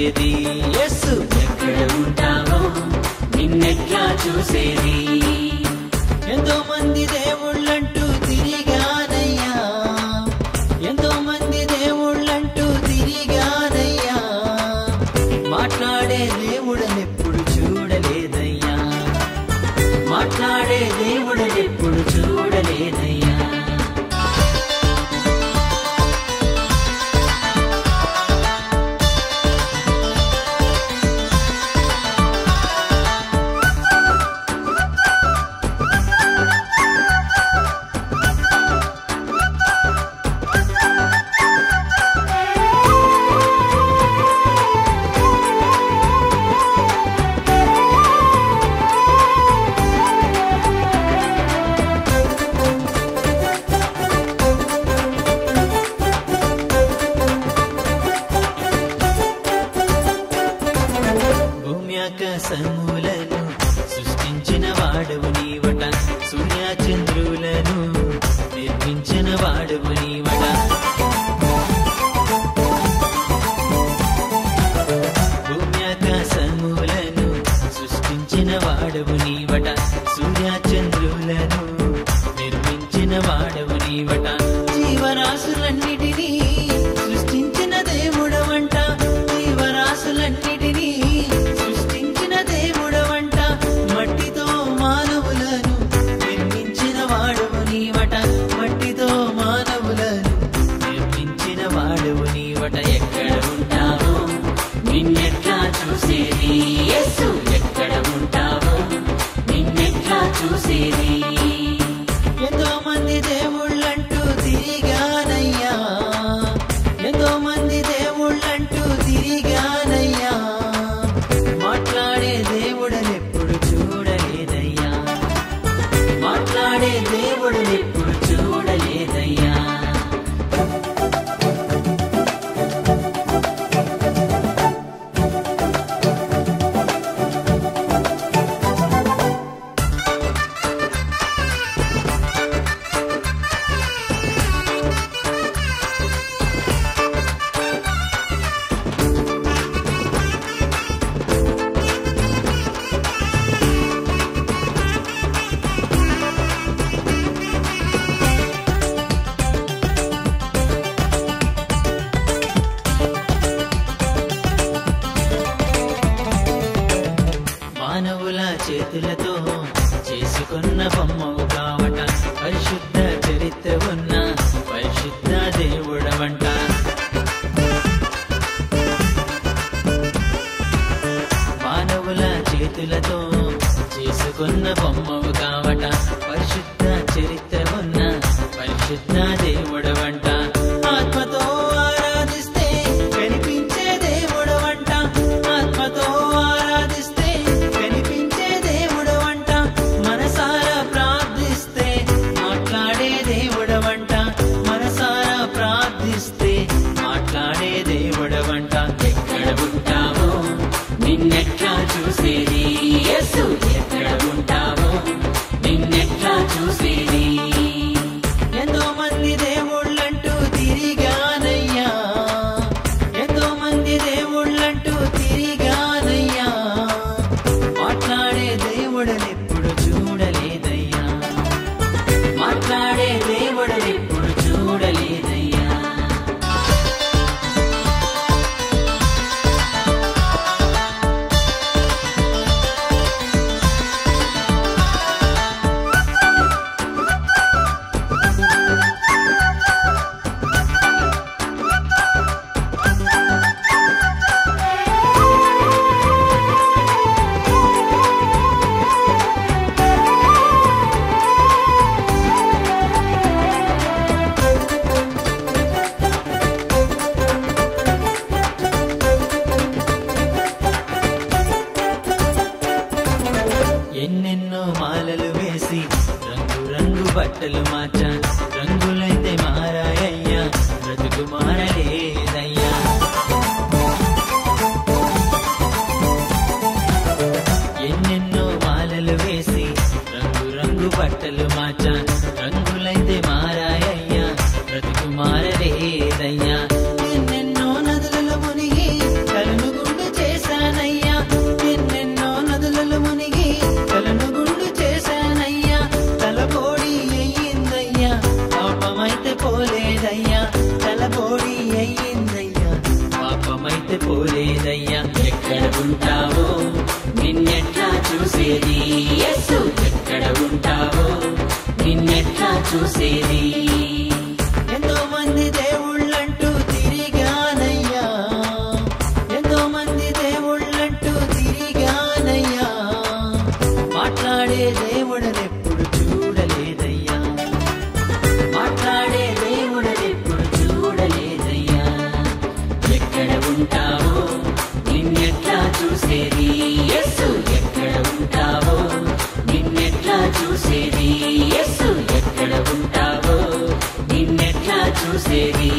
मेरी punya చేతులతో చేసుకున్న బొమ్మవు కావట. పరిశుద్ధ చరిత్ర ఉన్న పరిశుద్ధ దేవుడవంట. మానవుల చేతులతో చేసుకున్న బొమ్మవు చూసి ఉంటావో? చూసేది నిన్నెట్లా చూసేది ఉంటావో నిన్నెట్లా చూసేది?